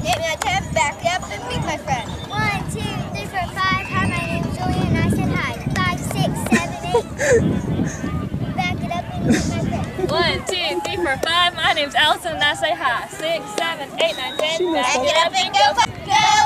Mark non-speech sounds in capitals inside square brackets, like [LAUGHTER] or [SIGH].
Julia. Eight, nine, ten. Back up and meet my friend. One, two, three, four, five. Hi, my name's Julia. I said hi. Five, six, seven, eight. [LAUGHS] Back it up and meet my friend. One, two, three, four, five. My name's Allison and I say hi. Six, seven, eight, nine, ten. Back it up and go. Go.